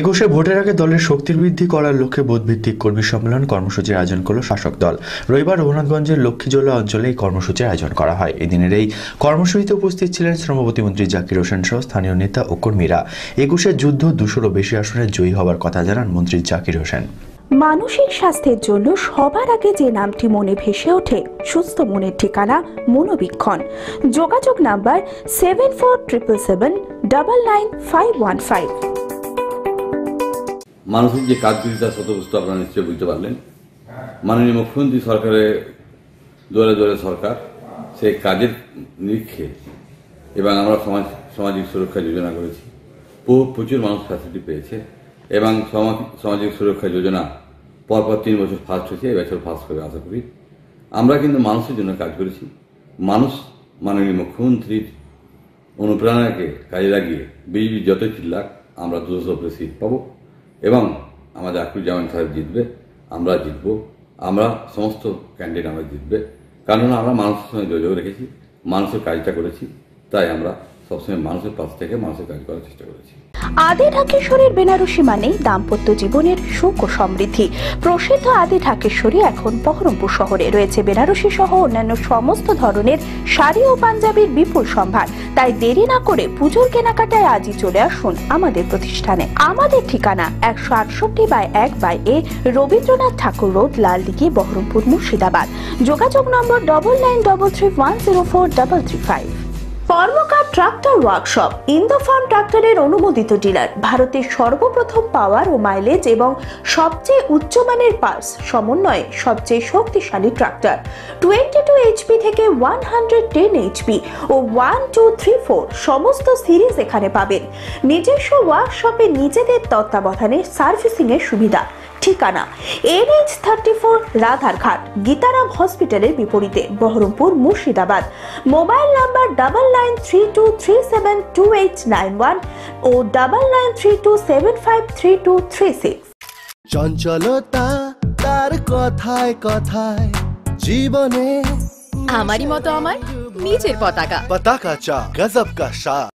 একুশে ভোটের আগে দলের শক্তির বৃদ্ধি করার লক্ষ্যে বোধভিত্তিক কর্মী সম্মেলন কর্মসূচির আয়োজন করল শাসক দল। রবিবার রঘুনাথগঞ্জের লক্ষ্মীজোলা অঞ্চলে এই কর্মসূচির আয়োজন করা হয়। এদিনের এই কর্মসূচিতে উপস্থিত ছিলেন শ্রম প্রতিমন্ত্রী জাকির হোসেন সহ স্থানীয় নেতা ও কর্মীরা। একুশের যুদ্ধ দুশোরও বেশি আসনে জয়ী হওয়ার কথা জানান মন্ত্রী জাকির হোসেন। মানসিক স্বাস্থ্যের জন্য সবার আগে যে নামটি মনে ভেসে ওঠে, সুস্থ মনের ঠিকানা মনোবীক্ষণ। যোগাযোগ number seven four triple seven double nine five one five মানসিক যে কাজগুলি তার শতবস্তু আপনারা নিশ্চয়ই বুঝতে পারলেন। মাননীয় মুখ্যমন্ত্রী সরকারের দুয়ারে দুয়ারে সরকার, সেই কাজের নিরীক্ষে এবং আমরা সমাজ, সামাজিক সুরক্ষা যোজনা করেছি। প্রচুর মানুষ ফ্যাসিলিটি পেয়েছে এবং সমাজ- সামাজিক সুরক্ষা যোজনা পরপর তিন বছর ফার্স্ট হয়েছে এবছর ফার্স্ট হবে আশা করি। আমরা কিন্তু মানুষের জন্য কাজ করেছি। মানুষ মাননীয় মুখ্যমন্ত্রীর অনুপ্রেরণাকে কাজে লাগিয়ে বিজেপি যত চিল্লাক আমরা দুশো সিট পাবো। এবং আমাদের আকুজ্জামান সাহেব জিতবে, আমরা জিতব, আমরা সমস্ত ক্যান্ডিডেট আমরা জিতবে। কারণ আমরা মানুষের সঙ্গে যোগাযোগ রেখেছি, মানুষের কাজটা করেছি, তাই আমরা সবসময় মানুষের পাশ থেকে মানুষের কাজ করার চেষ্টা করেছি। আদি ঢাকেশ্বরের বেনারসি মানেই দাম্পত্য জীবনের সুখ ও সমৃদ্ধি। প্রসিদ্ধ আদি ঢাকেশ্বরী এখন বহরমপুর শহরে রয়েছে। বেনারসি সহ অন্যান্য সমস্ত ধরনের শাড়ি ও পাঞ্জাবির বিপুল সম্ভার। তাই দেরি না করে পুজোর কেনাকাটায় আজই চলে আসুন আমাদের প্রতিষ্ঠানে। আমাদের ঠিকানা একশো আটষট্টি বাই এক by A Rabindranath Tagore road, Laldighi, Baharampur, Murshidabad. যোগাযোগ number double nine double three one zero four double three five Karmakar tractor workshop Indofarm ট্রাক্টরের অনুমোদিত ডিলার, ভারতের সর্বপ্রথম পাওয়ার ও মাইলেজ এবং সবচেয়ে উচ্চমানের পার্স সমন্বয়ে সবচেয়ে শক্তিশালী ট্রাক্টর। টোয়েন্টি টু এইচপি থেকে ওয়ান হান্ড্রেড টেন এইচপি ও ওয়ান টু থ্রি ফোর সমস্ত সিরিজ এখানে পাবেন। নিজস্ব ওয়ার্কশপে নিজেদের তত্ত্বাবধানে সার্ভিসিং এর সুবিধা। ঠিকানা NH thirty four Radharghat Gitaram হসপিটালের বিপরীতে Baharampur Murshidabad. Mobile number double nine three two three seven two eight nine one ও double nine three two seven five three two three six চঞ্চলতা তার কথায় কথায় জীবনে আমারই মতো আমার নিচের পতাকা। পতাকা চা গজব কা শাহ